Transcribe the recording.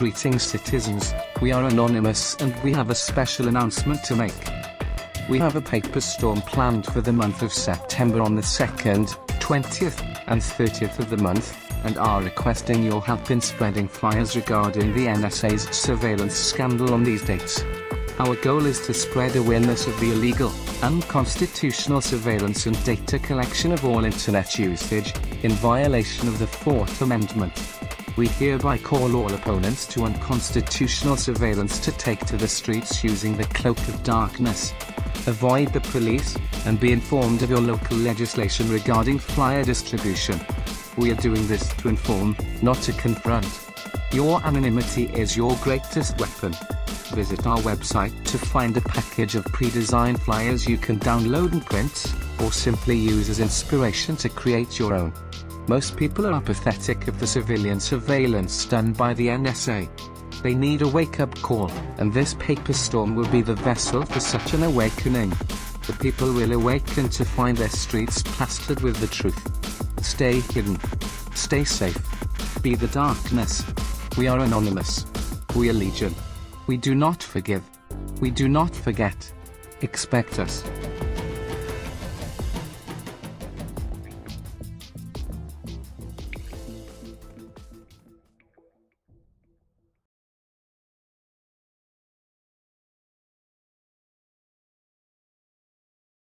Greetings citizens, we are Anonymous and we have a special announcement to make. We have a paper storm planned for the month of September on the 2nd, 20th, and 30th of the month, and are requesting your help in spreading flyers regarding the NSA's surveillance scandal on these dates. Our goal is to spread awareness of the illegal, unconstitutional surveillance and data collection of all internet usage, in violation of the Fourth Amendment. We hereby call all opponents to unconstitutional surveillance to take to the streets using the cloak of darkness. Avoid the police, and be informed of your local legislation regarding flyer distribution. We are doing this to inform, not to confront. Your anonymity is your greatest weapon. Visit our website to find a package of pre-designed flyers you can download and print, or simply use as inspiration to create your own. Most people are apathetic of the civilian surveillance done by the NSA. They need a wake-up call, and this paper storm will be the vessel for such an awakening. The people will awaken to find their streets plastered with the truth. Stay hidden. Stay safe. Be the darkness. We are anonymous. We are legion. We do not forgive. We do not forget. Expect us.